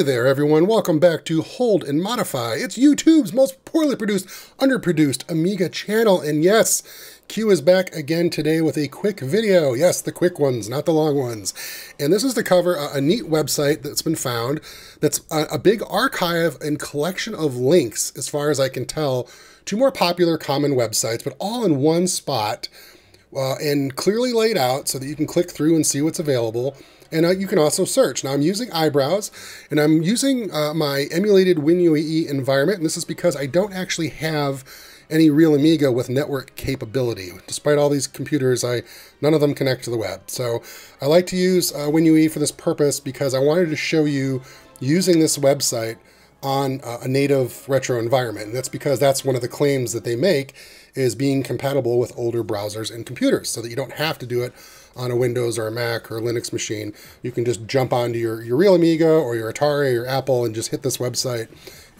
There, everyone. Welcome back to Hold and Modify. It's YouTube's most poorly produced, underproduced Amiga channel. And yes, Q is back again today with a quick video. Yes, the quick ones, not the long ones. And this is to cover a, a neat website that's been found that's a, a big archive and collection of links, as far as I can tell, to more popular common websites, but all in one spot uh, and clearly laid out so that you can click through and see what's available. And uh, you can also search. Now I'm using IBrowse and I'm using uh, my emulated WinUAE environment. And this is because I don't actually have any real Amiga with network capability. Despite all these computers, I none of them connect to the web. So I like to use uh, WinUAE for this purpose because I wanted to show you using this website on a native retro environment. And that's because that's one of the claims that they make is being compatible with older browsers and computers so that you don't have to do it on a Windows or a Mac or a Linux machine. You can just jump onto your, your real Amiga or your Atari or your Apple and just hit this website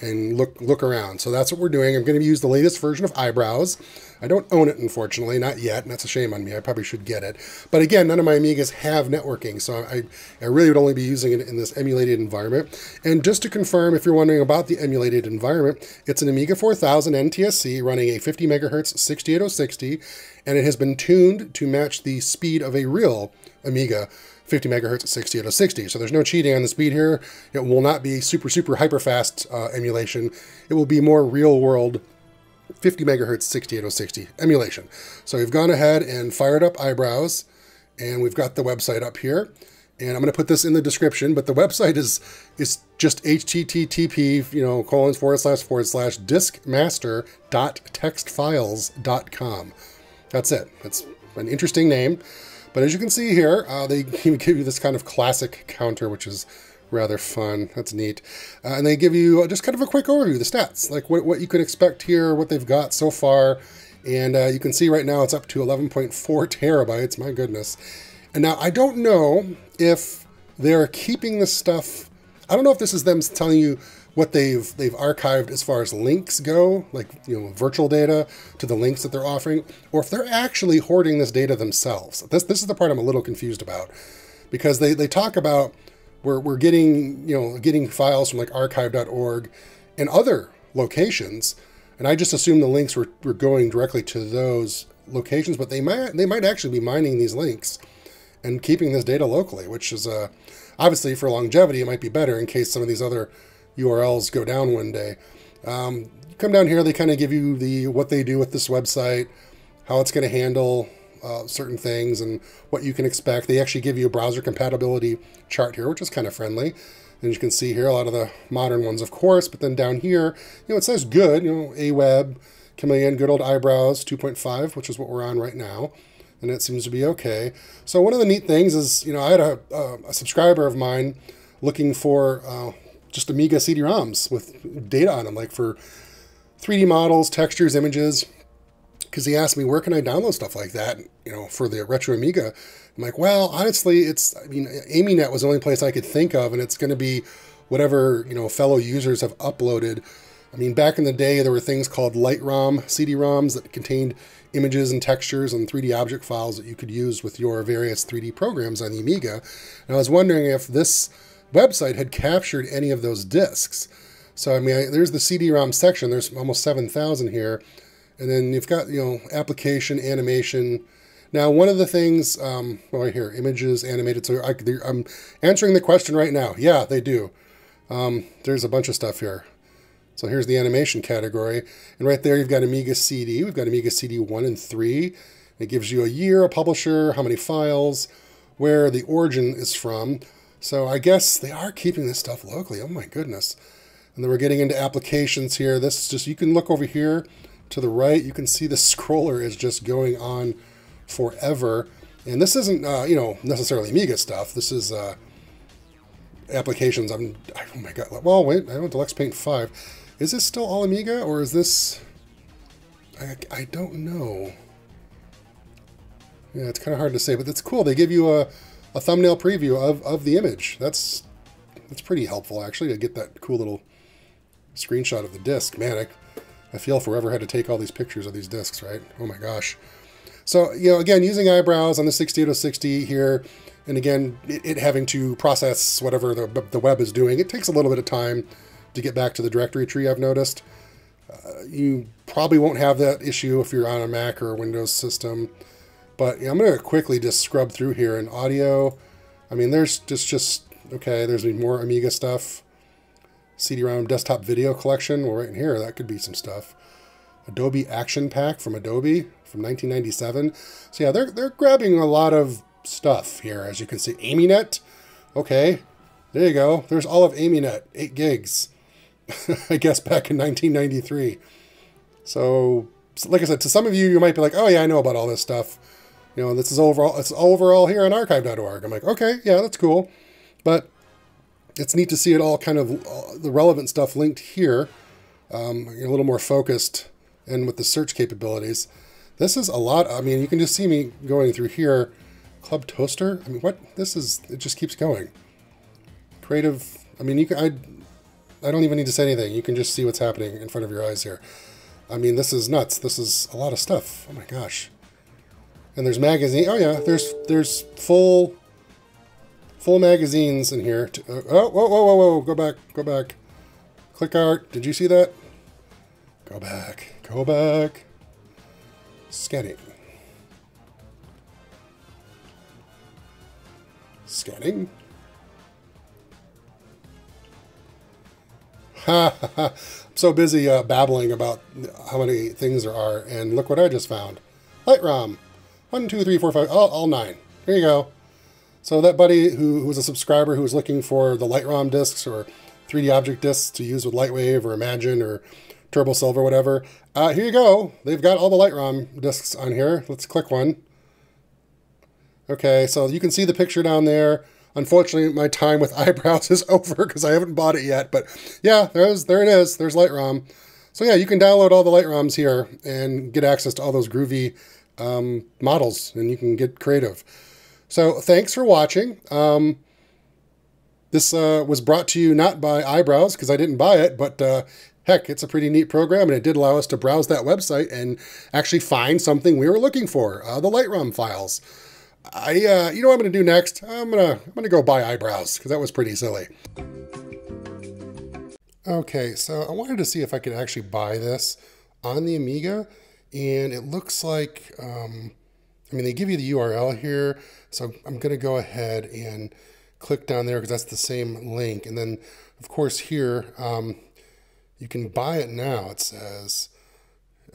and look look around. So that's what we're doing. I'm going to use the latest version of IBrowse. I don't own it, unfortunately, not yet, and that's a shame on me. I probably should get it. But again, none of my Amigas have networking, so I, I really would only be using it in this emulated environment. And just to confirm, if you're wondering about the emulated environment, it's an Amiga 4000 NTSC running a 50 megahertz 68060, and it has been tuned to match the speed of a real Amiga 50 megahertz at 60 to 60. So there's no cheating on the speed here. It will not be super, super hyper fast uh, emulation. It will be more real world 50 megahertz 68060 emulation. So we've gone ahead and fired up IBrowse and we've got the website up here. And I'm going to put this in the description, but the website is is just http, you know, colon forward slash forward slash discmaster.textfiles.com. That's it. That's an interesting name. But as you can see here, uh, they give you this kind of classic counter, which is rather fun. That's neat. Uh, and they give you just kind of a quick overview, the stats, like what, what you can expect here, what they've got so far. And uh, you can see right now it's up to 11.4 terabytes. My goodness. And now I don't know if they're keeping this stuff. I don't know if this is them telling you what they've they've archived as far as links go, like you know virtual data to the links that they're offering, or if they're actually hoarding this data themselves. This this is the part I'm a little confused about, because they they talk about we're we're getting you know getting files from like archive.org and other locations, and I just assume the links were, were going directly to those locations, but they might they might actually be mining these links and keeping this data locally, which is uh, obviously for longevity it might be better in case some of these other URLs go down one day. Um, come down here, they kind of give you the what they do with this website, how it's going to handle uh, certain things, and what you can expect. They actually give you a browser compatibility chart here, which is kind of friendly. And you can see here a lot of the modern ones, of course, but then down here, you know, it says good, you know, AWeb, Chameleon, good old IBrowse 2.5, which is what we're on right now. And it seems to be okay. So one of the neat things is, you know, I had a, a, subscriber of mine looking for uh, just Amiga CD-ROMs with data on them, like for 3D models, textures, images. Because he asked me, where can I download stuff like that, you know, for the Retro Amiga? I'm like, well, honestly, it's, I mean, AmiNet was the only place I could think of, and it's going to be whatever, you know, fellow users have uploaded. I mean, back in the day, there were things called Light-ROM CD-ROMs that contained images and textures and 3D object files that you could use with your various 3D programs on the Amiga. And I was wondering if this website had captured any of those disks. So, I mean, I, there's the CD-ROM section. There's almost 7,000 here. And then you've got, you know, application, animation. Now, one of the things, um, well, right here, images, animated. So I, am answering the question right now. Yeah, they do. Um, there's a bunch of stuff here. So here's the animation category. And right there, you've got Amiga CD. We've got Amiga CD 1 and 3. It gives you a year, a publisher, how many files, where the origin is from. So I guess they are keeping this stuff locally. Oh my goodness. And then we're getting into applications here. This is just, you can look over here to the right. You can see the scroller is just going on forever. And this isn't, uh, you know, necessarily Amiga stuff. This is uh, applications. I'm, oh my God. Well, wait, I went to Lex Paint 5. Is this still all Amiga or is this, I, I don't know. Yeah, it's kind of hard to say, but it's cool. They give you a, a thumbnail preview of, of the image. That's that's pretty helpful, actually, to get that cool little screenshot of the disc. Man, I, I feel forever had to take all these pictures of these discs, right? Oh my gosh. So, you know, again, using IBrowse on the 68060 here, And again, it, it having to process whatever the, the web is doing, it takes a little bit of time to get back to the directory tree, I've noticed. Uh, you probably won't have that issue if you're on a Mac or a Windows system. But yeah, I'm going to quickly just scrub through here in audio. I mean, there's just, just okay, there's more Amiga stuff. CD-ROM desktop video collection. Well, right in here, that could be some stuff. Adobe Action Pack from Adobe from 1997. So yeah, they're, they're grabbing a lot of stuff here, as you can see. AmiNet, okay, there you go. There's all of AmiNet, 8 gigs, I guess back in 1993. So, like I said, to some of you, you might be like, oh yeah, I know about all this stuff. You know, this is overall, it's overall here on archive.org. I'm like, okay, yeah, that's cool. But it's neat to see it all kind of, uh, the relevant stuff linked here. Um, a little more focused and with the search capabilities. This is a lot. I mean, you can just see me going through here. Club Toaster. I mean, what? This is. It just keeps going. Creative. I mean, you can. I. I don't even need to say anything. You can just see what's happening in front of your eyes here. I mean, this is nuts. This is a lot of stuff. Oh my gosh. And there's magazine. Oh yeah, there's there's full full magazines in here. To, uh, oh, whoa, whoa, whoa, whoa! Go back, go back. Click art. Did you see that? Go back. Go back. Scanning. Scanning. Ha ha ha. I'm so busy uh, babbling about how many things there are, and look what I just found. LightROM. One, two, three, four, five, all, nine. Here you go. So that buddy who, who was a subscriber who was looking for the LightROM discs or 3D object discs to use with Lightwave or Imagine or Turbo Silver, whatever. Uh, here you go. They've got all the LightROM discs on here. Let's click one. Okay, so you can see the picture down there. Unfortunately, my time with IBrowse is over because I haven't bought it yet. But yeah, there's there it is. There's LightROM. So yeah, you can download all the LightROMs here and get access to all those groovy um, models, and you can get creative. So thanks for watching. Um, this uh, was brought to you not by IBrowse because I didn't buy it, but uh, heck, it's a pretty neat program, and it did allow us to browse that website and actually find something we were looking for, uh, the LightROM files. I, uh, you know what I'm going to do next? I'm going to I'm gonna go buy IBrowse, because that was pretty silly. Okay, so I wanted to see if I could actually buy this on the Amiga, and it looks like, um, I mean, they give you the URL here, so I'm going to go ahead and click down there because that's the same link. And then, of course, here, um, you can buy it now, it says.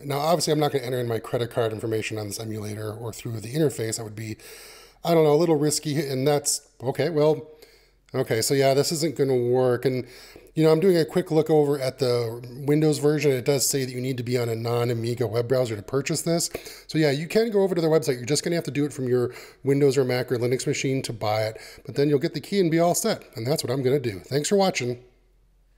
Now, obviously, I'm not going to enter in my credit card information on this emulator or through the interface. That would be, I don't know, a little risky. And that's, okay, well, okay, so yeah, this isn't going to work. And, you know, I'm doing a quick look over at the Windows version. It does say that you need to be on a non-Amiga web browser to purchase this. So yeah, you can go over to their website. You're just going to have to do it from your Windows or Mac or Linux machine to buy it. But then you'll get the key and be all set. And that's what I'm going to do. Thanks for watching.